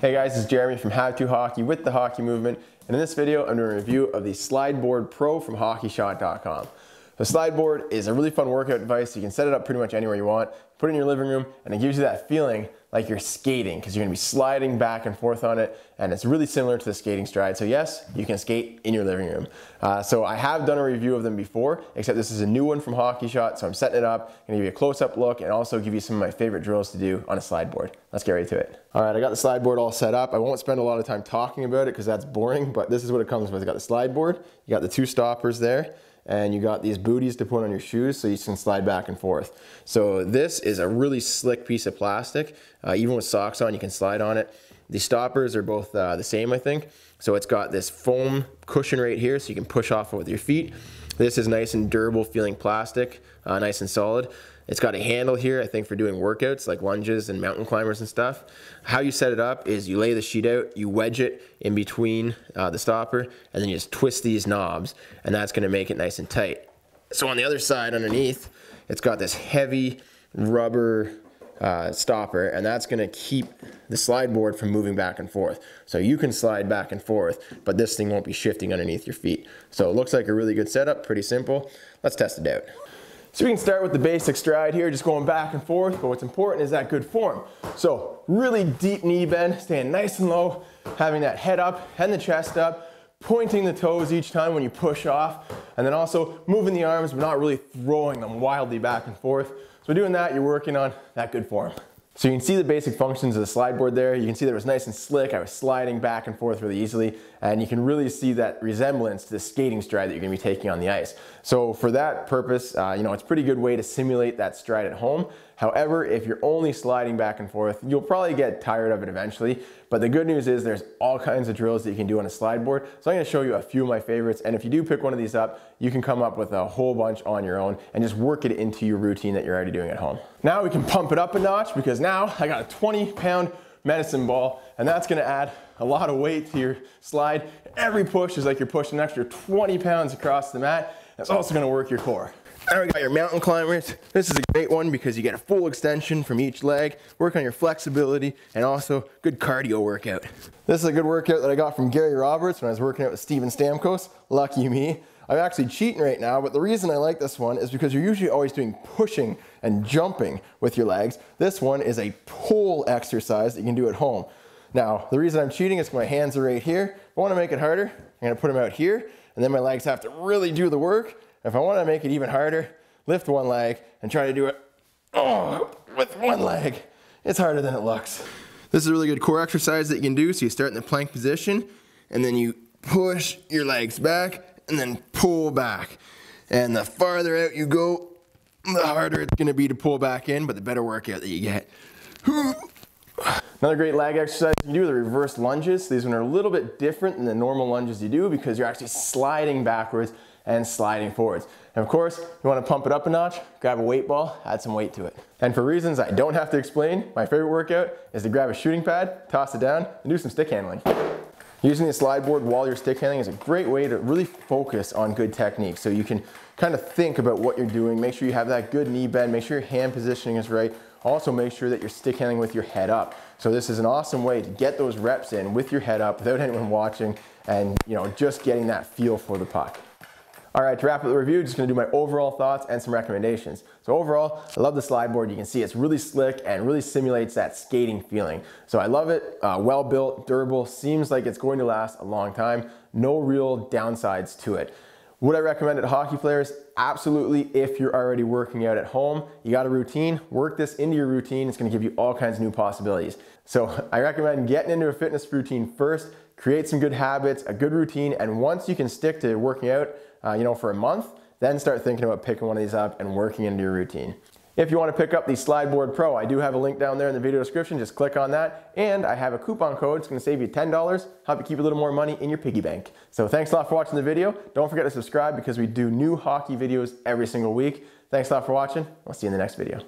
Hey guys, is Jeremy from How To Hockey with the Hockey Movement, and in this video I'm doing a review of the Slideboard Pro from HockeyShot.com. The Slideboard is a really fun workout device. You can set it up pretty much anywhere you want, put it in your living room, and it gives you that feeling like you're skating because you're gonna be sliding back and forth on it and it's really similar to the skating stride. So yes, you can skate in your living room. Uh, so I have done a review of them before, except this is a new one from Hockey Shot. So I'm setting it up, gonna give you a close-up look and also give you some of my favorite drills to do on a slide board. Let's get right to it. All right, I got the slide board all set up. I won't spend a lot of time talking about it because that's boring, but this is what it comes with. You got the slide board, you got the two stoppers there, and you got these booties to put on your shoes so you can slide back and forth. So this is a really slick piece of plastic. Uh, even with socks on, you can slide on it. The stoppers are both uh, the same, I think. So it's got this foam cushion right here so you can push off with your feet. This is nice and durable feeling plastic, uh, nice and solid. It's got a handle here, I think, for doing workouts like lunges and mountain climbers and stuff. How you set it up is you lay the sheet out, you wedge it in between uh, the stopper, and then you just twist these knobs, and that's gonna make it nice and tight. So on the other side underneath, it's got this heavy rubber uh, stopper, and that's gonna keep the slide board from moving back and forth. So you can slide back and forth, but this thing won't be shifting underneath your feet. So it looks like a really good setup, pretty simple. Let's test it out. So we can start with the basic stride here, just going back and forth, but what's important is that good form. So really deep knee bend, staying nice and low, having that head up and the chest up, pointing the toes each time when you push off, and then also moving the arms, but not really throwing them wildly back and forth. So doing that, you're working on that good form. So you can see the basic functions of the slide board there. You can see that it was nice and slick. I was sliding back and forth really easily. And you can really see that resemblance to the skating stride that you're gonna be taking on the ice. So for that purpose, uh, you know, it's a pretty good way to simulate that stride at home. However, if you're only sliding back and forth, you'll probably get tired of it eventually. But the good news is there's all kinds of drills that you can do on a slide board. So I'm gonna show you a few of my favorites. And if you do pick one of these up, you can come up with a whole bunch on your own and just work it into your routine that you're already doing at home. Now we can pump it up a notch because now I got a 20 pound medicine ball and that's gonna add a lot of weight to your slide. Every push is like you're pushing an extra 20 pounds across the mat. That's also gonna work your core. Now we got your mountain climbers. This is a great one because you get a full extension from each leg, work on your flexibility, and also good cardio workout. This is a good workout that I got from Gary Roberts when I was working out with Steven Stamkos. Lucky me. I'm actually cheating right now, but the reason I like this one is because you're usually always doing pushing and jumping with your legs. This one is a pull exercise that you can do at home. Now, the reason I'm cheating is my hands are right here. If I wanna make it harder, I'm gonna put them out here, and then my legs have to really do the work, if I want to make it even harder, lift one leg and try to do it oh, with one leg. It's harder than it looks. This is a really good core exercise that you can do. So you start in the plank position and then you push your legs back and then pull back. And the farther out you go, the harder it's gonna be to pull back in, but the better workout that you get. Another great leg exercise you can do are the reverse lunges. These ones are a little bit different than the normal lunges you do because you're actually sliding backwards and sliding forwards. And of course, you wanna pump it up a notch, grab a weight ball, add some weight to it. And for reasons I don't have to explain, my favorite workout is to grab a shooting pad, toss it down, and do some stick handling. Using the slide board while you're stick handling is a great way to really focus on good technique. So you can kind of think about what you're doing, make sure you have that good knee bend, make sure your hand positioning is right. Also make sure that you're stick handling with your head up. So this is an awesome way to get those reps in with your head up without anyone watching and you know just getting that feel for the puck. All right, to wrap up the review, just gonna do my overall thoughts and some recommendations. So overall, I love the slide board. You can see it's really slick and really simulates that skating feeling. So I love it, uh, well built, durable, seems like it's going to last a long time. No real downsides to it. Would I recommend it to hockey players? Absolutely, if you're already working out at home, you got a routine, work this into your routine. It's gonna give you all kinds of new possibilities. So I recommend getting into a fitness routine first, create some good habits, a good routine, and once you can stick to working out, uh, you know, for a month, then start thinking about picking one of these up and working into your routine. If you want to pick up the Slideboard Pro, I do have a link down there in the video description. Just click on that. And I have a coupon code. It's going to save you $10, help you keep a little more money in your piggy bank. So thanks a lot for watching the video. Don't forget to subscribe because we do new hockey videos every single week. Thanks a lot for watching. I'll see you in the next video.